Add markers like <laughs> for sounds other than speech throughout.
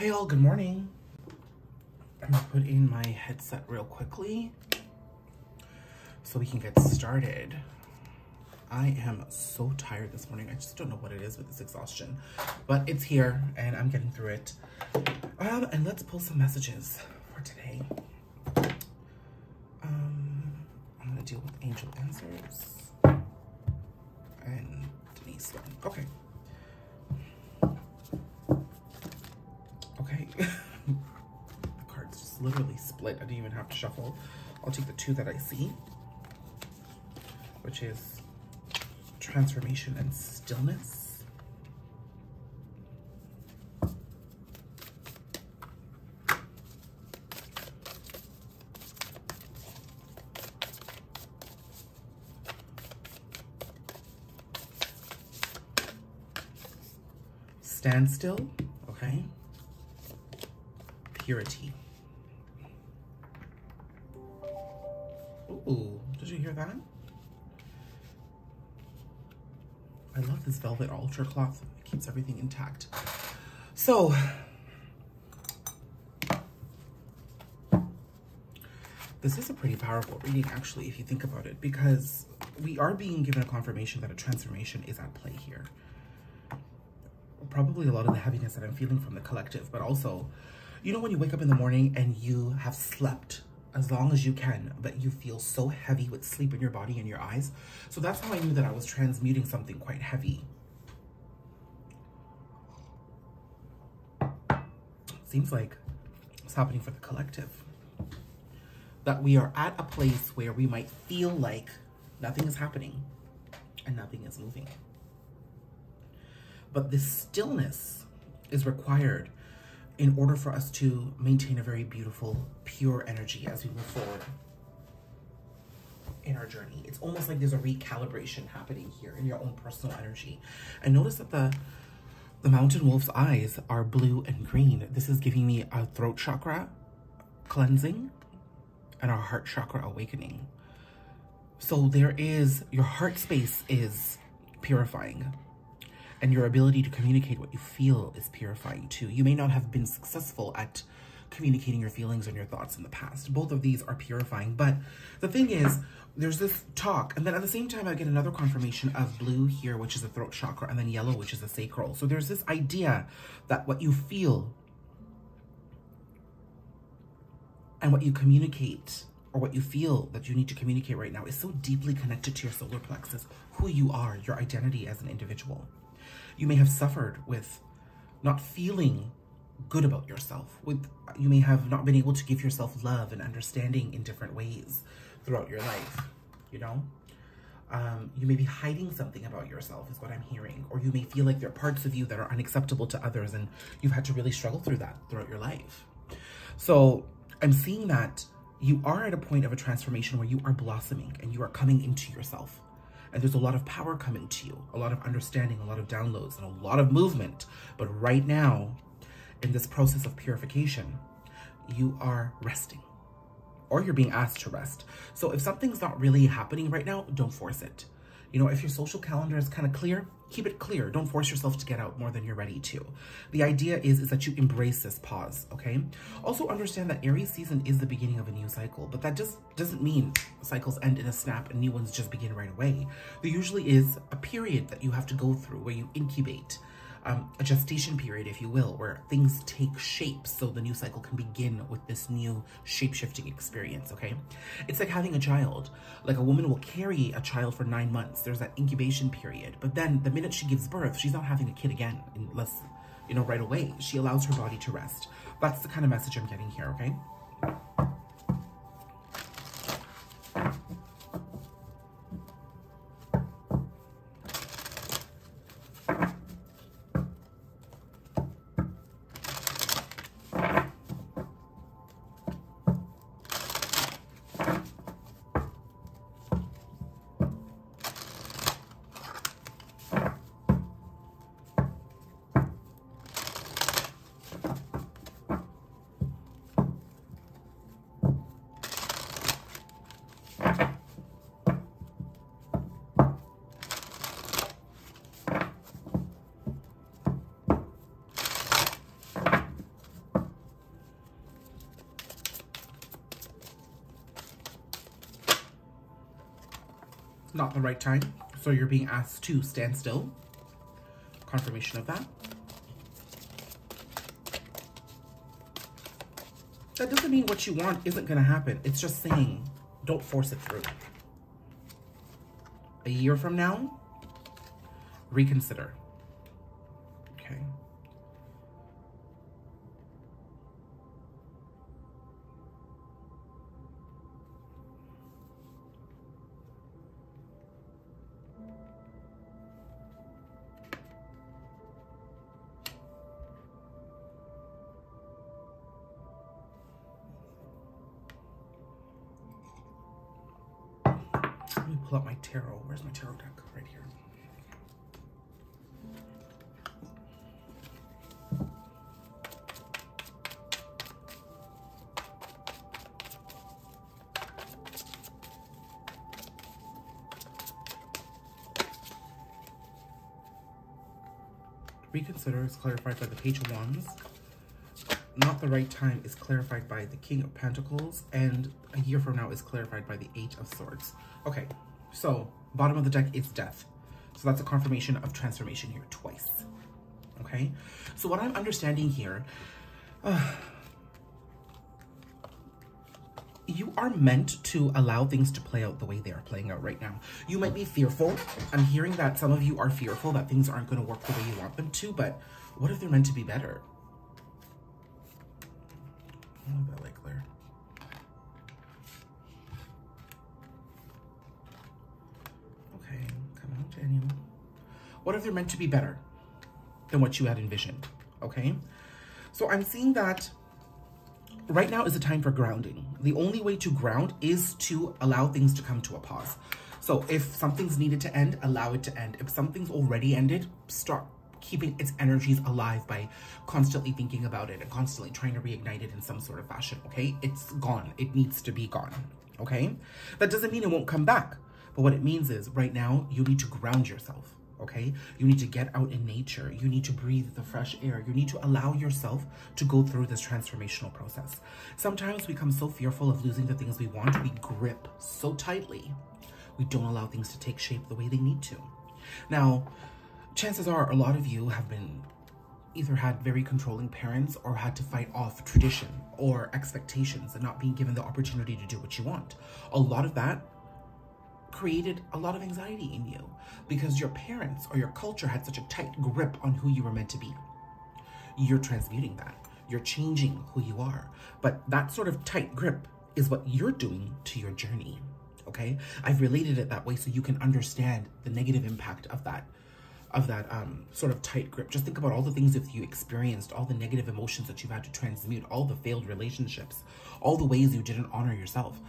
Hey all, good morning. I'm gonna put in my headset real quickly so we can get started. I am so tired this morning. I just don't know what it is with this exhaustion, but it's here and I'm getting through it. Um, and let's pull some messages for today. Um, I'm gonna deal with angel answers and Denise. Okay. Split. I didn't even have to shuffle. I'll take the two that I see, which is transformation and stillness. Standstill, okay? purity. This velvet ultra cloth. Keeps everything intact. So, this is a pretty powerful reading, actually, if you think about it, because we are being given a confirmation that a transformation is at play here. Probably a lot of the heaviness that I'm feeling from the collective, but also you know when you wake up in the morning and you have slept as long as you can, but you feel so heavy with sleep in your body and your eyes? So that's how I knew that I was transmuting something quite heavy. Seems like it's happening for the collective. That we are at a place where we might feel like nothing is happening and nothing is moving. But this stillness is required in order for us to maintain a very beautiful, pure energy as we move forward in our journey. It's almost like there's a recalibration happening here in your own personal energy. And notice that the the mountain wolf's eyes are blue and green. This is giving me a throat chakra cleansing and our heart chakra awakening. So there is, your heart space is purifying and your ability to communicate what you feel is purifying too. You may not have been successful at communicating your feelings and your thoughts in the past. Both of these are purifying, but the thing is, there's this talk, and then at the same time, I get another confirmation of blue here, which is the throat chakra, and then yellow, which is the sacral. So there's this idea that what you feel and what you communicate or what you feel that you need to communicate right now is so deeply connected to your solar plexus, who you are, your identity as an individual. You may have suffered with not feeling good about yourself. With You may have not been able to give yourself love and understanding in different ways throughout your life, you know? Um, you may be hiding something about yourself is what I'm hearing. Or you may feel like there are parts of you that are unacceptable to others and you've had to really struggle through that throughout your life. So I'm seeing that you are at a point of a transformation where you are blossoming and you are coming into yourself and there's a lot of power coming to you, a lot of understanding, a lot of downloads, and a lot of movement. But right now, in this process of purification, you are resting or you're being asked to rest. So if something's not really happening right now, don't force it. You know, if your social calendar is kind of clear, keep it clear. Don't force yourself to get out more than you're ready to. The idea is, is that you embrace this pause, okay? Also understand that Aries season is the beginning of a new cycle, but that just doesn't mean cycles end in a snap and new ones just begin right away. There usually is a period that you have to go through where you incubate, um, a gestation period, if you will, where things take shape so the new cycle can begin with this new shape-shifting experience, okay? It's like having a child. Like a woman will carry a child for nine months. There's that incubation period. But then the minute she gives birth, she's not having a kid again unless, you know, right away. She allows her body to rest. That's the kind of message I'm getting here, okay? Not the right time. So you're being asked to stand still. Confirmation of that. That doesn't mean what you want isn't going to happen. It's just saying don't force it through. A year from now, reconsider. Okay. Me pull up my tarot. Where's my tarot deck? Right here. Reconsider is clarified by the Page of Wands. Not the right time is clarified by the King of Pentacles. And a year from now is clarified by the Eight of Swords. Okay, so bottom of the deck is death. So that's a confirmation of transformation here twice. Okay, so what I'm understanding here, uh, you are meant to allow things to play out the way they are playing out right now. You might be fearful. I'm hearing that some of you are fearful that things aren't going to work the way you want them to, but what if they're meant to be better? What if they're meant to be better than what you had envisioned? Okay, so I'm seeing that right now is a time for grounding. The only way to ground is to allow things to come to a pause. So if something's needed to end, allow it to end. If something's already ended, start keeping its energies alive by constantly thinking about it and constantly trying to reignite it in some sort of fashion, okay? It's gone. It needs to be gone, okay? That doesn't mean it won't come back. But what it means is right now, you need to ground yourself, okay? You need to get out in nature. You need to breathe the fresh air. You need to allow yourself to go through this transformational process. Sometimes we become so fearful of losing the things we want, we grip so tightly, we don't allow things to take shape the way they need to. Now, chances are a lot of you have been either had very controlling parents or had to fight off tradition or expectations and not being given the opportunity to do what you want. A lot of that created a lot of anxiety in you because your parents or your culture had such a tight grip on who you were meant to be. You're transmuting that. You're changing who you are. But that sort of tight grip is what you're doing to your journey. Okay? I've related it that way so you can understand the negative impact of that of that um, sort of tight grip. Just think about all the things that you experienced, all the negative emotions that you've had to transmute, all the failed relationships, all the ways you didn't honor yourself.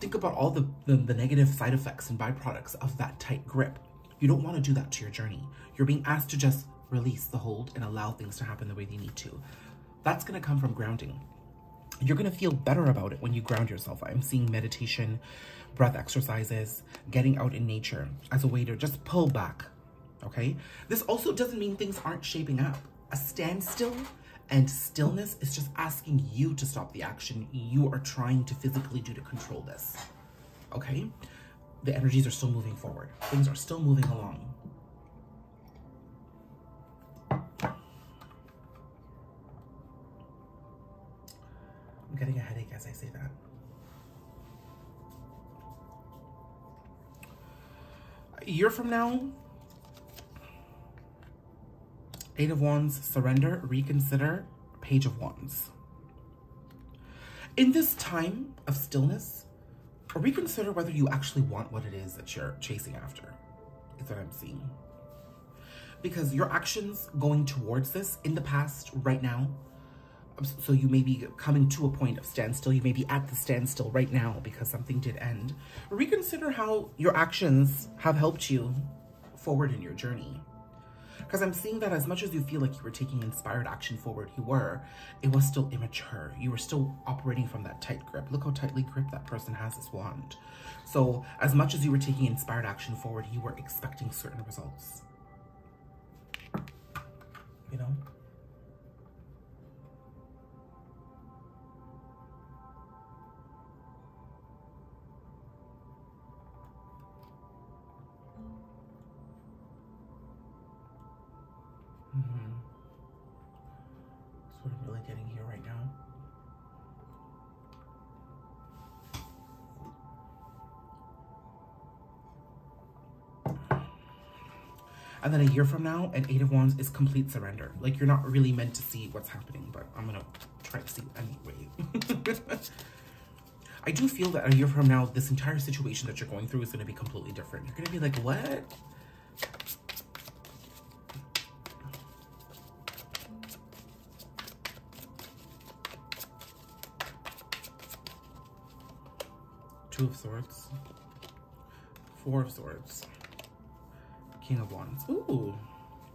Think about all the, the, the negative side effects and byproducts of that tight grip. You don't want to do that to your journey. You're being asked to just release the hold and allow things to happen the way they need to. That's going to come from grounding. You're going to feel better about it when you ground yourself. I'm seeing meditation, breath exercises, getting out in nature as a way to just pull back okay? This also doesn't mean things aren't shaping up. A standstill and stillness is just asking you to stop the action you are trying to physically do to control this, okay? The energies are still moving forward. Things are still moving along. I'm getting a headache as I say that. A year from now, Eight of Wands, surrender, reconsider, Page of Wands. In this time of stillness, reconsider whether you actually want what it is that you're chasing after, is what I'm seeing. Because your actions going towards this in the past, right now, um, so you may be coming to a point of standstill. You may be at the standstill right now because something did end. Reconsider how your actions have helped you forward in your journey. Because I'm seeing that as much as you feel like you were taking inspired action forward, you were, it was still immature. You were still operating from that tight grip. Look how tightly gripped that person has this wand. So as much as you were taking inspired action forward, you were expecting certain results. You know? Mm-hmm. what I'm really getting here right now. And then a year from now, an Eight of Wands is complete surrender. Like, you're not really meant to see what's happening, but I'm going to try to see anyway. <laughs> I do feel that a year from now, this entire situation that you're going through is going to be completely different. You're going to be like, what? Two of Swords. Four of Swords. King of Wands. Ooh,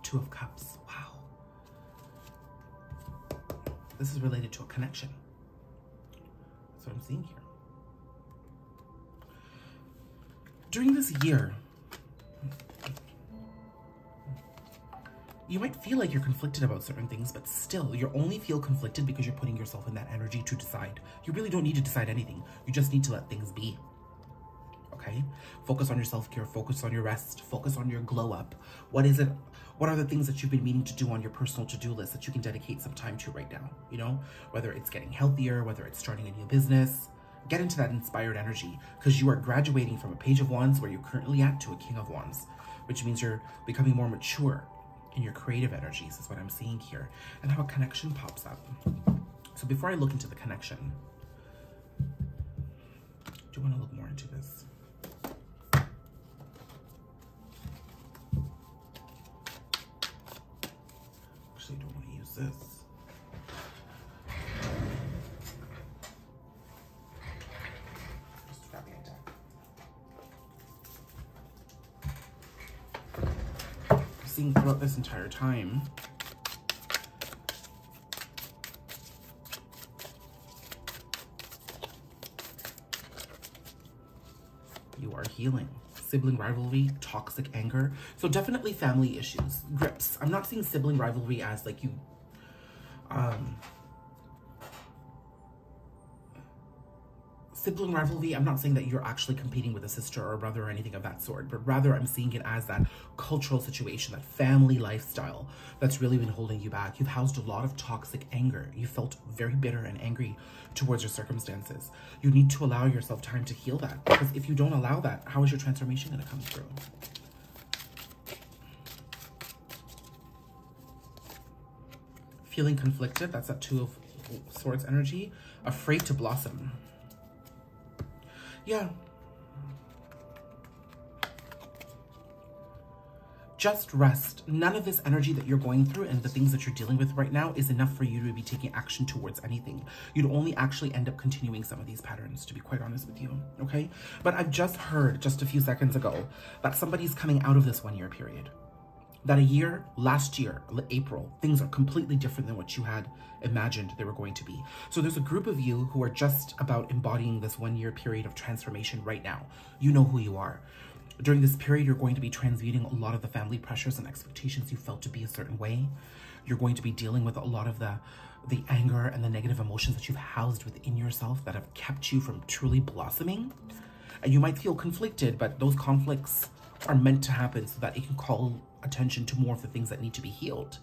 Two of Cups. Wow. This is related to a connection. That's what I'm seeing here. During this year, you might feel like you're conflicted about certain things, but still, you only feel conflicted because you're putting yourself in that energy to decide. You really don't need to decide anything. You just need to let things be okay? Focus on your self-care, focus on your rest, focus on your glow up. What is it? What are the things that you've been meaning to do on your personal to-do list that you can dedicate some time to right now? You know, whether it's getting healthier, whether it's starting a new business, get into that inspired energy because you are graduating from a page of wands where you're currently at to a king of wands, which means you're becoming more mature in your creative energies is what I'm seeing here and how a connection pops up. So before I look into the connection, do you want to look more into this? actually don't want to use this. Throughout this entire time, you are healing sibling rivalry, toxic anger. So definitely family issues, grips. I'm not seeing sibling rivalry as like you, um, sibling rivalry, I'm not saying that you're actually competing with a sister or a brother or anything of that sort, but rather I'm seeing it as that cultural situation, that family lifestyle that's really been holding you back. You've housed a lot of toxic anger. You felt very bitter and angry towards your circumstances. You need to allow yourself time to heal that because if you don't allow that, how is your transformation going to come through? Feeling conflicted, that's that two of swords energy. Afraid to blossom yeah. Just rest. None of this energy that you're going through and the things that you're dealing with right now is enough for you to be taking action towards anything. You'd only actually end up continuing some of these patterns, to be quite honest with you, okay? But I've just heard just a few seconds ago that somebody's coming out of this one year period that a year, last year, April, things are completely different than what you had imagined they were going to be. So there's a group of you who are just about embodying this one year period of transformation right now. You know who you are. During this period, you're going to be transmuting a lot of the family pressures and expectations you felt to be a certain way. You're going to be dealing with a lot of the the anger and the negative emotions that you've housed within yourself that have kept you from truly blossoming. And you might feel conflicted, but those conflicts are meant to happen so that it can call attention to more of the things that need to be healed.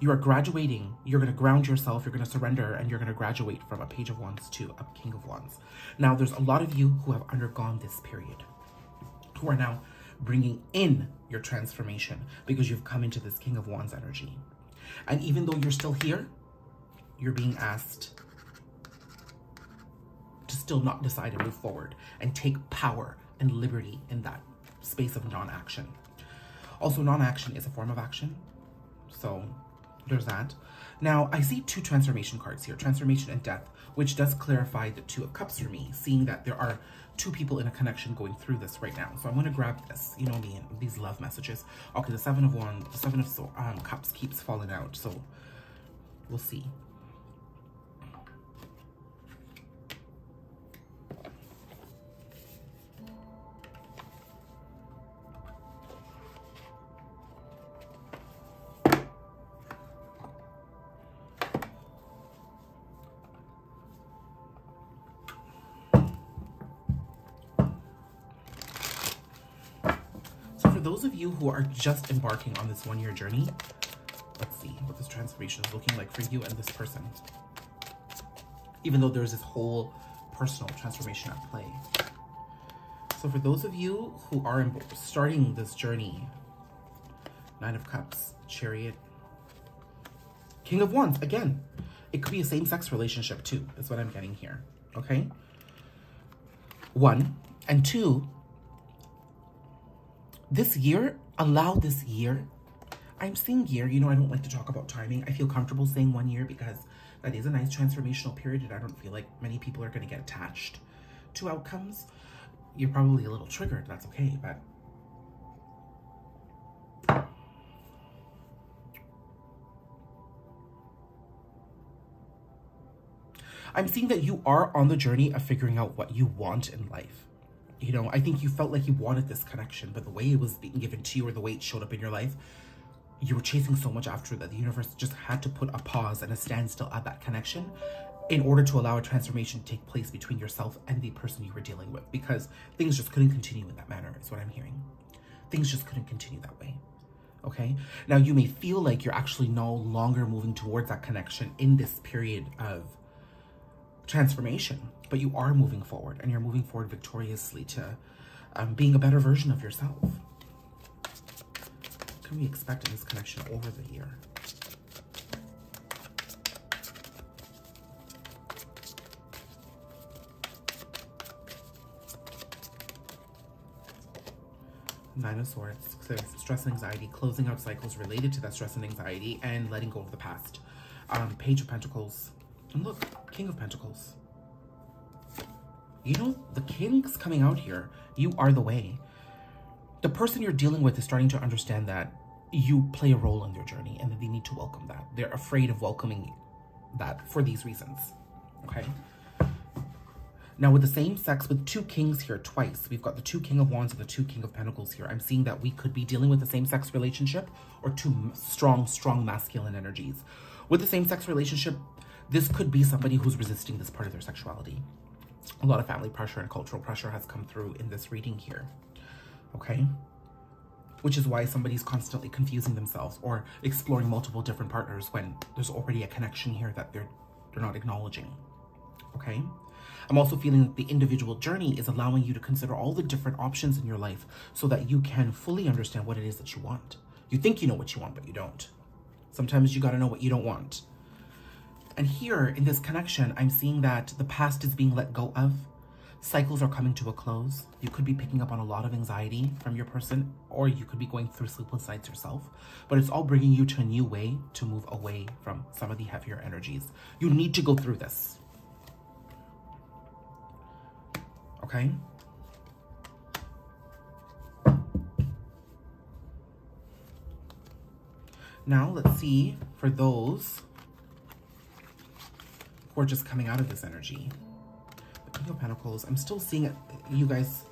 You are graduating, you're going to ground yourself, you're going to surrender, and you're going to graduate from a Page of Wands to a King of Wands. Now, there's a lot of you who have undergone this period, who are now bringing in your transformation because you've come into this King of Wands energy. And even though you're still here, you're being asked to still not decide and move forward and take power and liberty in that space of non-action. Also, non-action is a form of action. So there's that. Now, I see two transformation cards here, transformation and death, which does clarify the two of cups for me, seeing that there are two people in a connection going through this right now. So I'm going to grab this, you know me, and these love messages. Okay, the seven of one, the seven of um, cups keeps falling out. So we'll see. Who are just embarking on this one-year journey, let's see what this transformation is looking like for you and this person. Even though there's this whole personal transformation at play. So for those of you who are starting this journey, Nine of Cups, Chariot, King of Wands, again, it could be a same-sex relationship too, is what I'm getting here, okay? One, and two, this year, allow this year. I'm saying year, you know, I don't like to talk about timing. I feel comfortable saying one year because that is a nice transformational period and I don't feel like many people are going to get attached to outcomes. You're probably a little triggered, that's okay, but I'm seeing that you are on the journey of figuring out what you want in life. You know, I think you felt like you wanted this connection, but the way it was being given to you or the way it showed up in your life, you were chasing so much after that the universe just had to put a pause and a standstill at that connection in order to allow a transformation to take place between yourself and the person you were dealing with because things just couldn't continue in that manner is what I'm hearing. Things just couldn't continue that way. Okay. Now you may feel like you're actually no longer moving towards that connection in this period of transformation, but you are moving forward and you're moving forward victoriously to um, being a better version of yourself. What can we expect in this connection over the year? Nine of Swords, stress and anxiety, closing out cycles related to that stress and anxiety, and letting go of the past. Um, Page of Pentacles, and look, King of Pentacles. You know, the king's coming out here. You are the way. The person you're dealing with is starting to understand that you play a role in their journey and that they need to welcome that. They're afraid of welcoming that for these reasons. Okay. Now with the same sex, with two kings here twice, we've got the two king of wands and the two king of pentacles here. I'm seeing that we could be dealing with the same sex relationship or two strong, strong masculine energies. With the same sex relationship, this could be somebody who's resisting this part of their sexuality. A lot of family pressure and cultural pressure has come through in this reading here, okay? Which is why somebody's constantly confusing themselves or exploring multiple different partners when there's already a connection here that they're, they're not acknowledging, okay? I'm also feeling that the individual journey is allowing you to consider all the different options in your life so that you can fully understand what it is that you want. You think you know what you want, but you don't. Sometimes you got to know what you don't want and here in this connection, I'm seeing that the past is being let go of. Cycles are coming to a close. You could be picking up on a lot of anxiety from your person, or you could be going through sleepless nights yourself. But it's all bringing you to a new way to move away from some of the heavier energies. You need to go through this. Okay? Now let's see for those or just coming out of this energy. The of Pentacles, I'm still seeing it. You guys,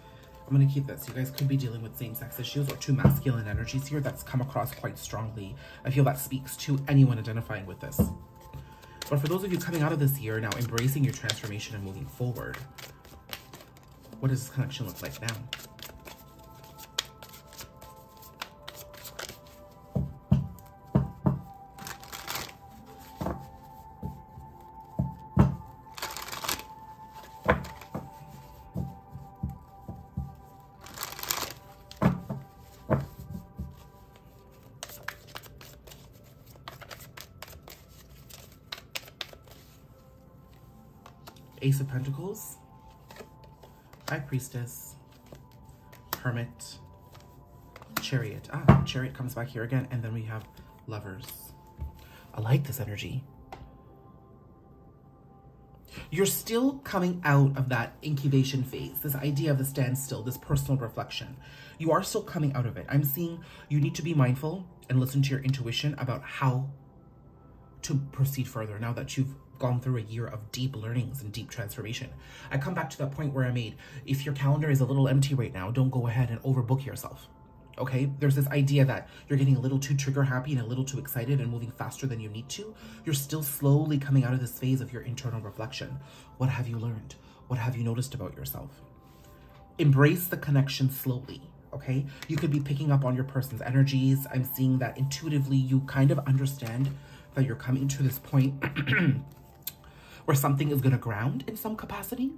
I'm going to keep this. You guys could be dealing with same-sex issues or two masculine energies here. That's come across quite strongly. I feel that speaks to anyone identifying with this. But for those of you coming out of this year now, embracing your transformation and moving forward, what does this connection look like now? Ace of Pentacles, High Priestess, Hermit, Chariot. Ah, Chariot comes back here again, and then we have Lovers. I like this energy. You're still coming out of that incubation phase, this idea of the standstill, this personal reflection. You are still coming out of it. I'm seeing you need to be mindful and listen to your intuition about how to proceed further now that you've gone through a year of deep learnings and deep transformation. I come back to that point where I made, if your calendar is a little empty right now, don't go ahead and overbook yourself. Okay, there's this idea that you're getting a little too trigger happy and a little too excited and moving faster than you need to. You're still slowly coming out of this phase of your internal reflection. What have you learned? What have you noticed about yourself? Embrace the connection slowly okay? You could be picking up on your person's energies. I'm seeing that intuitively you kind of understand that you're coming to this point <clears throat> where something is going to ground in some capacity.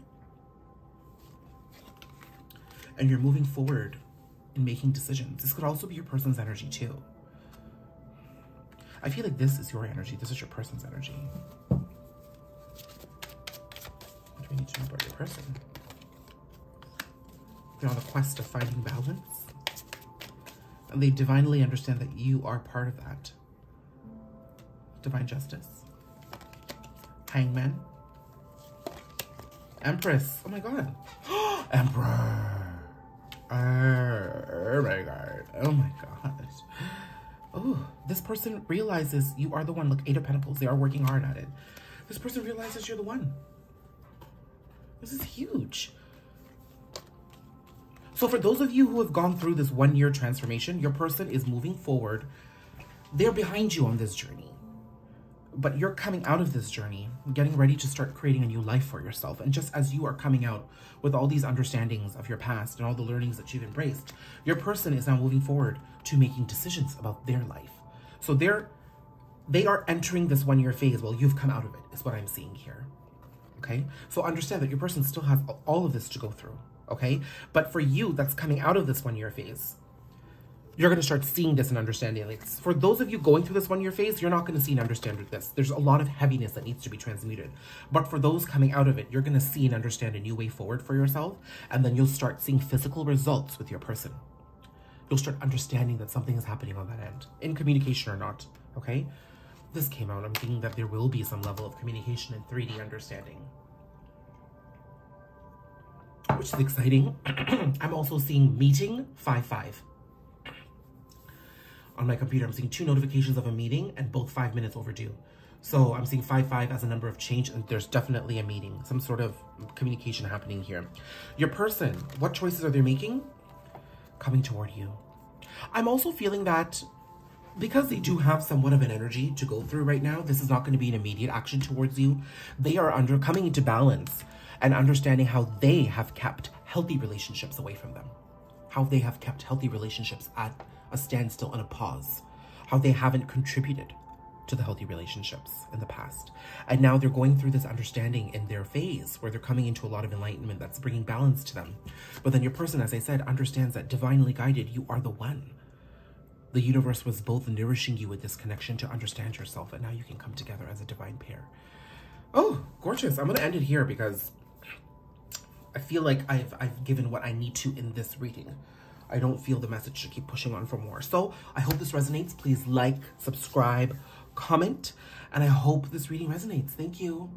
And you're moving forward in making decisions. This could also be your person's energy too. I feel like this is your energy. This is your person's energy. What do we need to know about your person? They're on a quest of finding balance. And they divinely understand that you are part of that. Divine justice. Hangman. Empress. Oh my god. <gasps> Emperor. Oh my god. Oh my god. Oh, this person realizes you are the one. Look, Eight of Pentacles. They are working hard at it. This person realizes you're the one. This is huge. So for those of you who have gone through this one-year transformation, your person is moving forward. They're behind you on this journey. But you're coming out of this journey, getting ready to start creating a new life for yourself. And just as you are coming out with all these understandings of your past and all the learnings that you've embraced, your person is now moving forward to making decisions about their life. So they're they are entering this one-year phase while you've come out of it, is what I'm seeing here. Okay? So understand that your person still has all of this to go through. Okay? But for you that's coming out of this one-year phase, you're going to start seeing this and understanding. Like for those of you going through this one-year phase, you're not going to see and understand this. There's a lot of heaviness that needs to be transmuted. But for those coming out of it, you're going to see and understand a new way forward for yourself. And then you'll start seeing physical results with your person. You'll start understanding that something is happening on that end, in communication or not, okay? This came out, I'm thinking that there will be some level of communication and 3D understanding. Which is exciting. <clears throat> I'm also seeing meeting 5-5 on my computer, I'm seeing two notifications of a meeting and both five minutes overdue. So I'm seeing 5-5 as a number of change and there's definitely a meeting, some sort of communication happening here. Your person, what choices are they making? Coming toward you. I'm also feeling that because they do have somewhat of an energy to go through right now, this is not going to be an immediate action towards you. They are under coming into balance and understanding how they have kept healthy relationships away from them. How they have kept healthy relationships at a standstill and a pause, how they haven't contributed to the healthy relationships in the past. And now they're going through this understanding in their phase where they're coming into a lot of enlightenment that's bringing balance to them. But then your person, as I said, understands that divinely guided, you are the one. The universe was both nourishing you with this connection to understand yourself, and now you can come together as a divine pair. Oh, gorgeous. I'm going to end it here because I feel like I've, I've given what I need to in this reading. I don't feel the message to keep pushing on for more. So I hope this resonates. Please like, subscribe, comment, and I hope this reading resonates. Thank you.